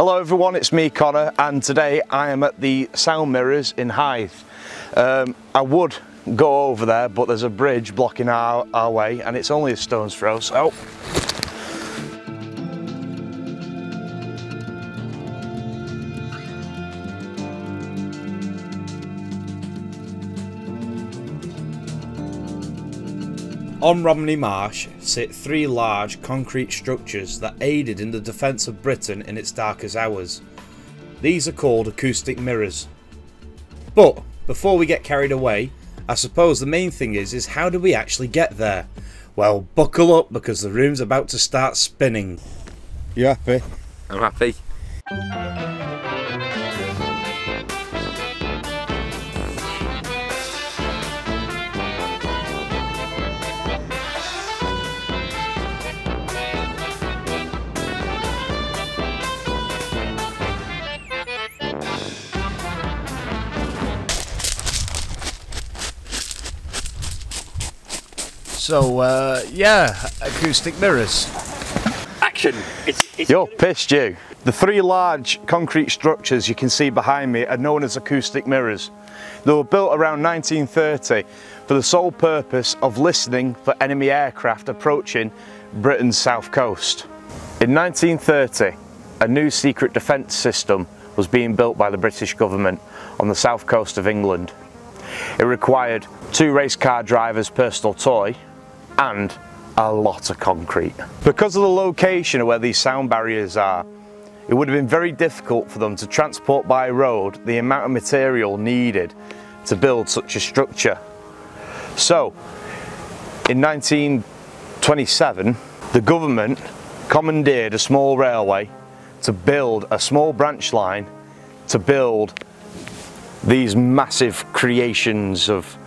Hello everyone, it's me Connor and today I am at the Sound Mirrors in Hythe. Um, I would go over there but there's a bridge blocking our, our way and it's only a stone's throw so On Romney Marsh sit three large concrete structures that aided in the defence of Britain in its darkest hours. These are called acoustic mirrors. But before we get carried away, I suppose the main thing is is how do we actually get there? Well, buckle up because the room's about to start spinning. You happy? I'm happy. So, uh, yeah, acoustic mirrors. Action! It's, it's you're pissed you. The three large concrete structures you can see behind me are known as acoustic mirrors. They were built around 1930 for the sole purpose of listening for enemy aircraft approaching Britain's south coast. In 1930, a new secret defence system was being built by the British government on the south coast of England. It required two race car drivers' personal toy, and a lot of concrete. Because of the location of where these sound barriers are, it would have been very difficult for them to transport by road the amount of material needed to build such a structure. So, in 1927, the government commandeered a small railway to build a small branch line to build these massive creations of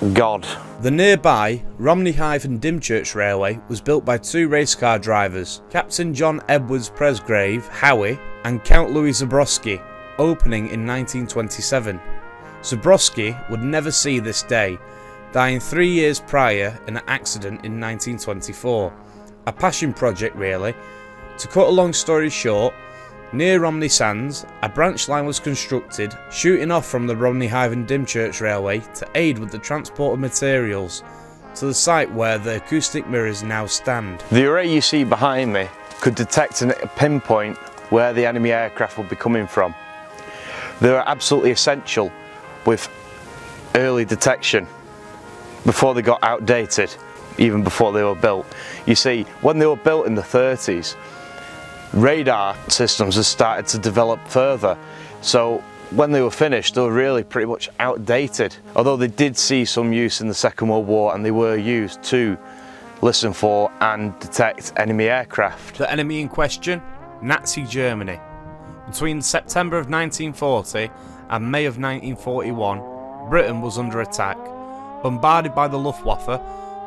God. The nearby Romney Hythe and Dymchurch Railway was built by two racecar drivers, Captain John Edwards Presgrave, Howey, and Count Louis Zborowski, opening in 1927. Zborowski would never see this day, dying three years prior in an accident in 1924. A passion project really. To cut a long story short, Near Romney Sands, a branch line was constructed, shooting off from the Romney Hythe and Dymchurch Railway to aid with the transport of materials to the site where the acoustic mirrors now stand. The array you see behind me could detect and pinpoint where the enemy aircraft would be coming from. They were absolutely essential with early detection before they got outdated, even before they were built. You see, when they were built in the 30s, radar systems have started to develop further. So when they were finished, they were really pretty much outdated. Although they did see some use in the Second World War and they were used to listen for and detect enemy aircraft. The enemy in question? Nazi Germany. Between September of 1940 and May of 1941, Britain was under attack. Bombarded by the Luftwaffe,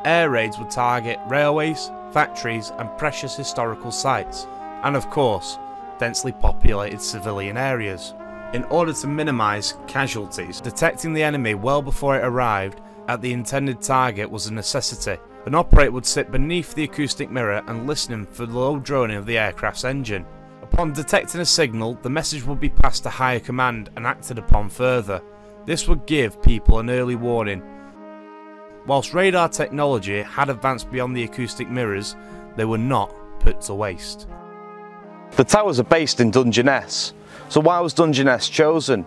air raids would target railways, factories and precious historical sites and of course, densely populated civilian areas. In order to minimise casualties, detecting the enemy well before it arrived at the intended target was a necessity. An operator would sit beneath the acoustic mirror and listen for the low droning of the aircraft's engine. Upon detecting a signal, the message would be passed to higher command and acted upon further. This would give people an early warning. Whilst radar technology had advanced beyond the acoustic mirrors, they were not put to waste. The towers are based in Dungeness. So why was Dungeness chosen?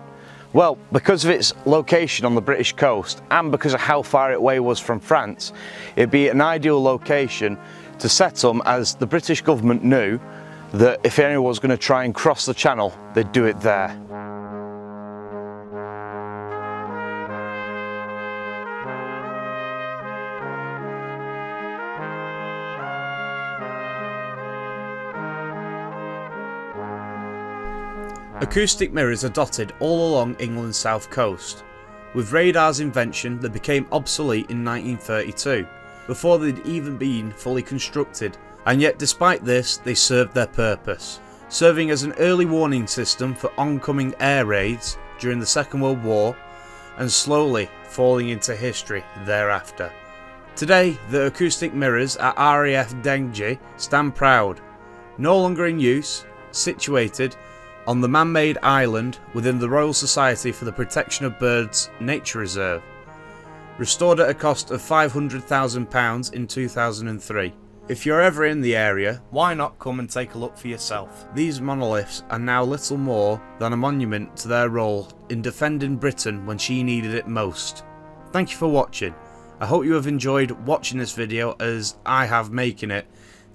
Well, because of its location on the British coast and because of how far away it was from France, it'd be an ideal location to set them as the British government knew that if anyone was going to try and cross the channel, they'd do it there. Acoustic mirrors are dotted all along England's south coast. With radar's invention, they became obsolete in 1932, before they'd even been fully constructed, and yet despite this, they served their purpose, serving as an early warning system for oncoming air raids during the Second World War, and slowly falling into history thereafter. Today, the acoustic mirrors at RAF Denge stand proud, no longer in use, situated on the man-made island within the Royal Society for the Protection of Birds Nature Reserve. Restored at a cost of £500,000 in 2003. If you're ever in the area, why not come and take a look for yourself? These monoliths are now little more than a monument to their role in defending Britain when she needed it most. Thank you for watching. I hope you have enjoyed watching this video as I have making it.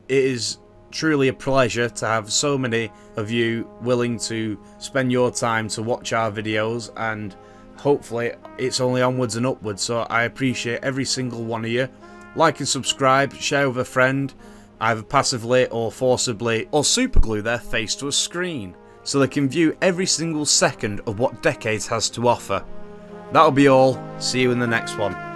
It is truly a pleasure to have so many of you willing to spend your time to watch our videos and hopefully it's only onwards and upwards so I appreciate every single one of you like and subscribe, share with a friend, either passively or forcibly, or superglue their face to a screen so they can view every single second of what Decades has to offer. That'll be all, see you in the next one.